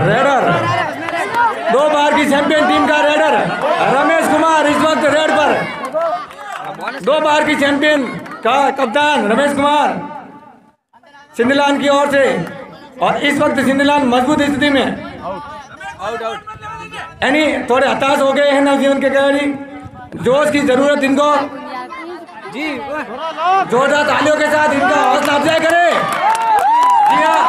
Raider दो बार की चैंपियन टीम का रेडर रमेश कुमार इस वक्त रेड पर। दो बार की चैंपियन का कप्तान रमेश कुमार। सिंधलान की ओर से। और इस वक्त सिंधलान मज़बूत स्थिति में। यानी थोड़े हताश हो गए हैं नवजीवन के खिलाड़ी। जोश की ज़रूरत इनको। जोरदार तालियों के साथ इनका हौसला अफजाई करें। जी हाँ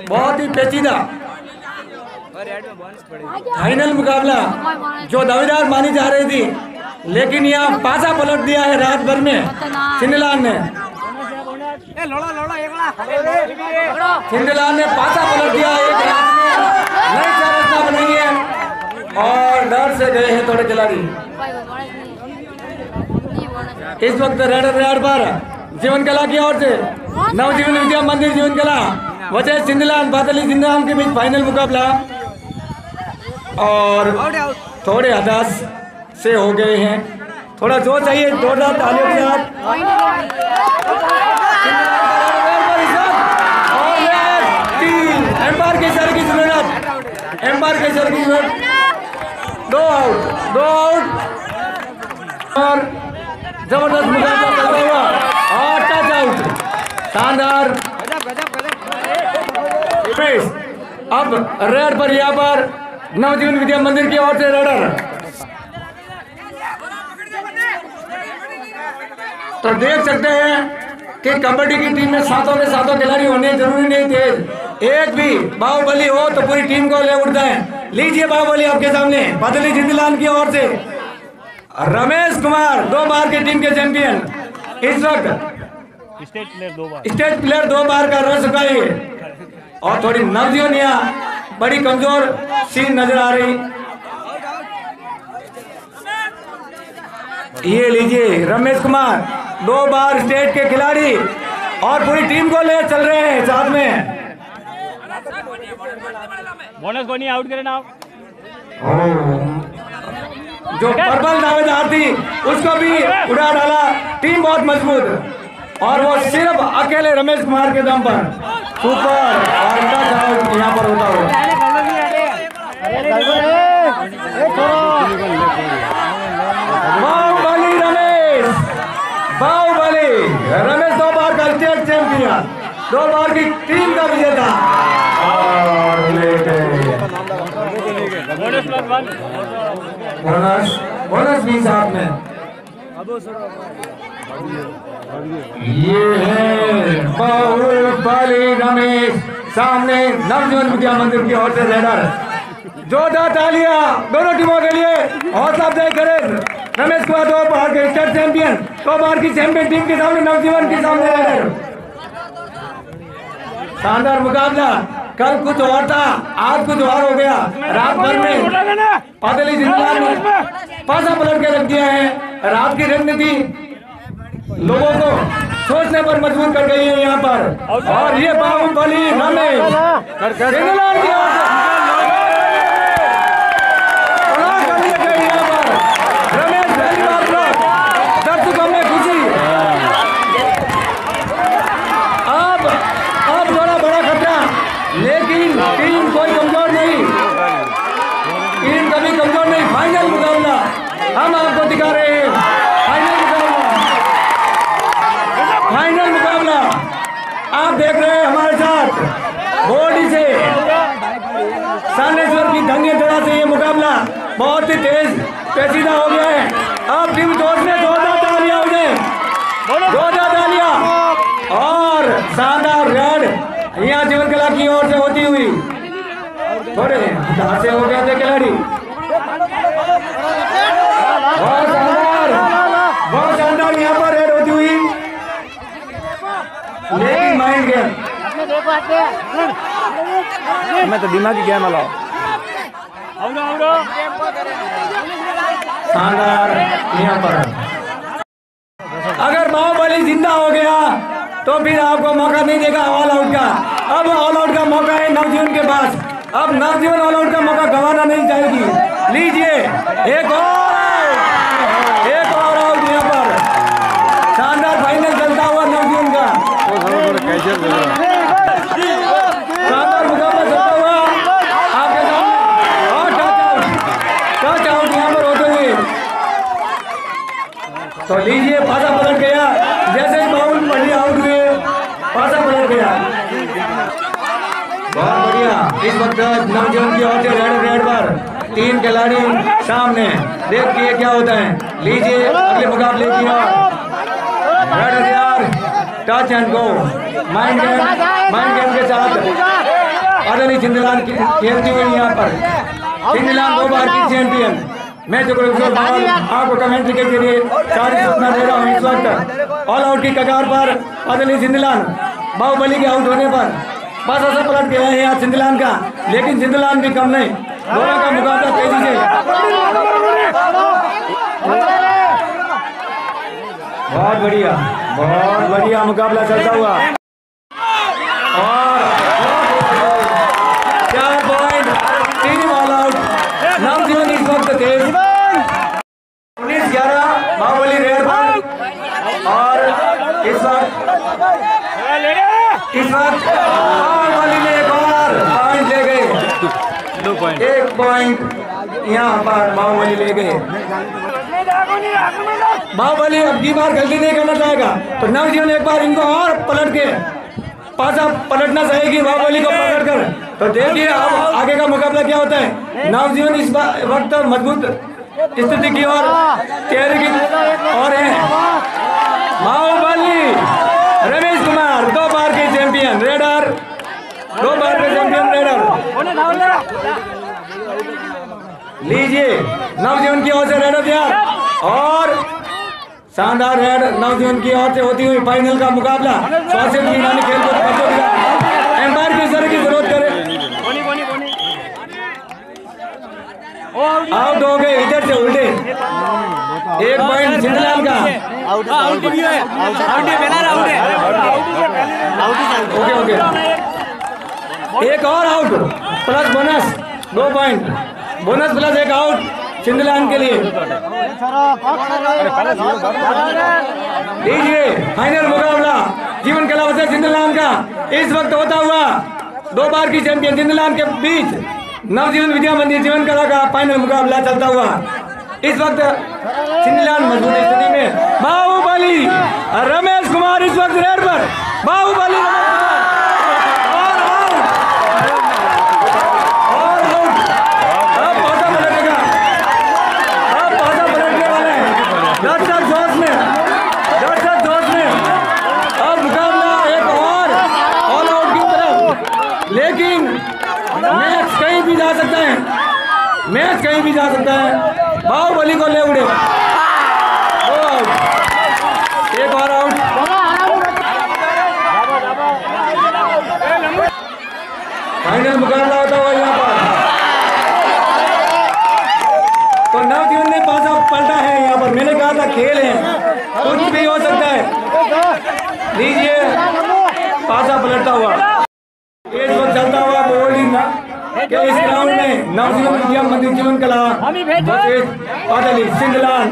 बहुत ही पेचीदा फाइनल मुकाबला जो दावेदार मानी जा रही थी, लेकिन यहाँ पासा पलट दिया है रात भर में सिंधलान ने। सिंधलान ने पासा पलट दिया एक रात में। नई संरचना बनाई है और डर से गए हैं थोड़े खिलाड़ी। इस वक्त रेडर रेड पर जीवन कला की ओर से नवजीवन विद्या मंदिर जीवन कला वजह सिंधलान बादली सिंधलान के बीच फाइनल मुकाबला। और थोड़े हताश से हो गए हैं। थोड़ा ज़ोर चाहिए, जोरदार तालियों के साथ। एम्पायर के सर की दो आउट दो आउट और ज़बरदस्त मुकाबला और टच आउट शानदार। अब रेड पर यहाँ पर नवजीवन विद्या मंदिर की ओर से रेडर। तो देख सकते हैं कि कबड्डी की टीम में सातों के सातों खिलाड़ी होने ज़रूरी नहीं थे। एक भी बाहुबली हो तो पूरी टीम को ले उठता है लीजिए बाहुबली आपके सामने, बदली जिंदलान की ओर से। रमेश कुमार, दो बार की टीम के चैंपियन। इस वक्त स्टेट प्लेयर दो बार। स्टेट प्लेयर दो बार का और थोड़ी नवजीवन यहाँ बड़ी कमज़ोर सीन नज़र आ रही। ये लीजिए रमेश कुमार दो बार स्टेट के खिलाड़ी और पूरी टीम को ले चल रहे हैं साथ में। बोनस को नहीं आउट करे ना। जो पर्पल दावेदार थी उसको भी उड़ा डाला। टीम बहुत मज़बूत। और वो सिर्फ़ अकेले रमेश कुमार के दम पर। सुपर। और उनका चाव यहाँ पर होता हुआ बाहुबली रमेश। बाहुबली। रमेश दो बार का स्टेट चैंपियन। दो बार की टीम का विजेता। बोनस बोनस भी साथ में। ये है बाहुबली रमेश सामने नवजीवन विद्या मंदिर की ओर से रेडर जोरदार तालियाँ दोनों टीमों के लिए हौसला अफजाई करें। रमेश कुमार दो बार के स्टेट चैंपियन दो बार की चैंपियन टीम के सामने नवजीवन के सामने रेडर शानदार मुकाबला कल कुछ और था आज कुछ और हो गया। रात भर में पादली ने पासा पलट के रख दिया है। रात की रणनीति लोगों को सोचने पर मजबूर कर गई है यहाँ पर। और ये बाहुबली रमेश जिंदलान की ओर से बड़ा कर लिए गए यहाँ पर रमेश पहली बार ब्लॉक दर्शकों में खुशी अब अब थोड़ा बड़ा खतरा लेकिन टीम कोई कमज़ोर नहीं टीम कभी कमज़ोर नहीं फाइनल मुकाबला हम आपको दिखा रहे हैं फाइनल मुकाबला फाइनल मुकाबला आप देख रहे हैं हमारे बॉडी से सानेश्वर की धंगे जड़ा से ये मुकाबला बहुत ही तेज पेचीदा हो गया है। अब टीम जोश ने जोरदार तालियाँ हो जाए जोरदार तालियाँ और शानदार रेड यहाँ जीवन कला की ओर से होती हुई थोड़े से हो गए थे खिलाड़ी बहुत शानदार बहुत शानदार यहाँ पर रेड होती हुई लेकिन माइंड गेम मैं तो दिमागी गेम अलाओ आउट आउट शानदार यहाँ पर। अगर बाहुबली ज़िंदा हो गया तो फिर आपको मौका नहीं देगा ऑल आउट का। अब ऑल आउट का मौका है नवजीवन के पास। अब नवजीवन ऑल आउट का मौका गंवाना नहीं चाहेगी। लीजिए एक और गया बहुत बढ़िया। इस वक्त नवजीवन की ओर रेड रेड पर तीन खिलाड़ी सामने। देखिए क्या होता है। लीजिए अगले मुकाबले की ओर। Touch and go. Mind game mind game के साथ अदली जिंदलान खेलती हुई यहाँ पर। जिंदलान दो बार की चैंपियन मैं जो आपको कमेंट्री के ज़रिए सारी सूचना दे रहा हूँ इस वक्त। ऑल आउट की कगार पर अदली जिंदलान बाहुबली के आउट होने पर बस ऐसा पलट गया है यहाँ सिंधलान का, लेकिन सिंधलान भी कम नहीं। दोनों का मुकाबला तेज़ी से। बहुत बढ़िया बहुत बढ़िया मुकाबला चलता हुआ और चार पॉइंट तीन ऑल आउट नवजीवन इस वक्त तेज उन्नीस ग्यारह बाहुबली रेड पर और इस वक्त इस वक्त बाहुबली ने एक और पॉइंट ले गए एक पॉइंट यहाँ पर बाहुबली ले गए। बाहुबली अब की बार गलती नहीं करना चाहेगा। तो नवजीवन एक बार इनको और पलट के पासा पलटना चाहेगी बाहुबली को पकड़ कर। तो देखिए अब आगे का मुकाबला क्या होता है? नवजीवन इस वक्त मज़बूत स्थिति की ओर तैयारी की और है बाहुबली रमेश कुमार दो बार के चैंपियन रेडर दो बार के चैंपियन रेडर लीजिए नवजीवन की ओर से रेड तैयार और शानदार रेड नवजीवन की ओर से होती हुई फाइनल का मुकाबला खेल एम्पायर की सर की ज़रूरत करे। आउट हो गए, इधर से उल्टे। एक पॉइंट जिंदलाल का। है ओके ओके एक और आउट प्लस बोनस दो पॉइंट बोनस प्लस एक आउट चिंदलान के लिए। लीजिए फाइनल मुकाबला जीवन कला वजह जिंदलान का। इस वक्त होता हुआ दो बार की चैंपियन जिंदलान के बीच नवजीवन विद्या मंदिर जीवन कला का फाइनल मुकाबला चलता हुआ। इस वक्त चिंदलान मज़बूत स्थिति में। बाहुबली, रमेश कुमार इस वक्त रेड पर बाहुबली और out। और out। अब पासा पलटेगा अब पासा पलटने वाले हैं दर्शक जोश में दर्शक जोश में अब मुकाबला एक और ऑल आउट की तरफ़ लेकिन मैच कहीं भी जा सकता है। मैच कहीं भी जा सकता है। बाहुबली को ले उड़े। एक और। आउट फाइनल मुकाबला होता हुआ यहाँ पर। तो नवजीवन ने पासा पलटा है यहाँ पर। मैंने कहा था खेल है। कुछ भी हो सकता है। लीजिए। पासा पलटता हुआ। चलता हुआ। के इस ग्राउंड में नवजीवन विद्या मंदिर जीवन कला पादली सिंधलान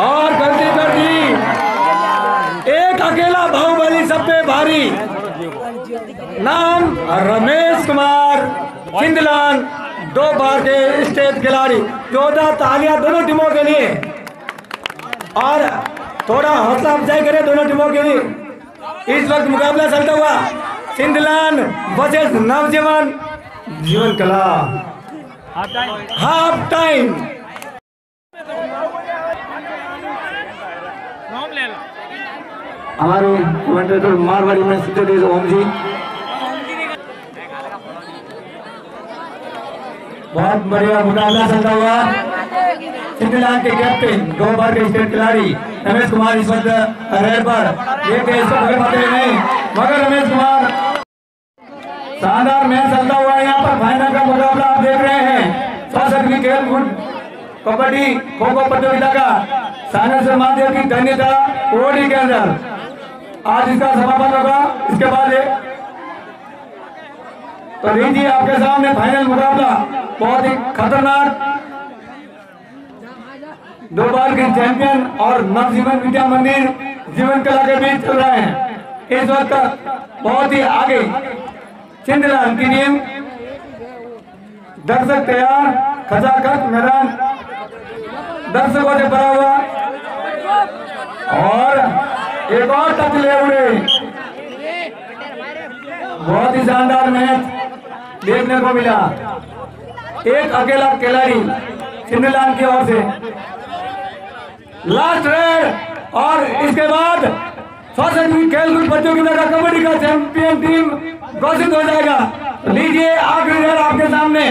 और गलती कर दी। एक अकेला बाहुबली सब पे भारी। नाम रमेश कुमार सिंधलान दो बार के स्टेट खिलाड़ी चौदह तालियाँ दोनों टीमों के लिए। और थोड़ा हौसला अफजाई करें दोनों टीमों के लिए। इस वक्त मुकाबला चलता हुआ सिंधलान versus Navjeevan Jeevan Kala. Half time. हमारे कमेंटेटर मारवाड़ी में दे ओम जी बहुत बढ़िया मुकाबला चलता हुआ। सिंधलान के कैप्टन दो बार के स्टेट खिलाड़ी, रमेश कुमार इस वक्त रेड पर। देखते इसको पकड़ पाते मगर शानदार मैच चलता हुआ है यहाँ पर फाइनल का मुकाबला आप देख रहे हैं। शासक खेल कबड्डी खो खो प्रतियोगिता का। सागर से महादेव की धन्यता ओडी के अंदर। आज इसका समापन होगा। इसके बाद तो लीजिए आपके सामने फाइनल मुकाबला। बहुत ही खतरनाक। दो बार के चैंपियन और नवजीवन विद्या मंदिर जीवन कला के बीच चल रहे हैं। इस वक्त बहुत ही आगे चिंदलाल की दर्शक तैयार खचाखच मैदान। दर्शकों से भरा हुआ। और एक और टच ले उड़े। बहुत ही शानदार मैच देखने को मिला। एक अकेला खिलाड़ी सिंधुलाल की ओर से। लास्ट रेड और इसके बाद फ़र्स्ट खेल खेलकूद बच्चों की तरह कबड्डी का चैंपियन टीम घोषित हो जाएगा। लीजिए आखिरी रेड आपके सामने।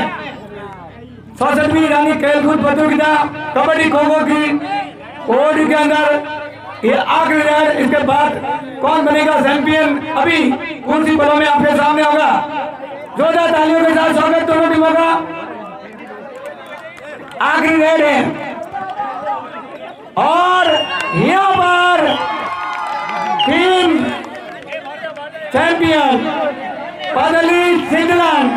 स्वतंत्र रानी खेलकूद प्रतियोगिता, कबड्डी खो खो की ओडी के अंदर ये आखिरी रेड इसके बाद कौन बनेगा चैंपियन अभी कुछ ही पलों में आपके सामने होगा। जोरदार तालियों के साथ स्वागत दोनों टीमों का आखिरी रेड है। और यहाँ पर टीम चैंपियन पदली सिंधलान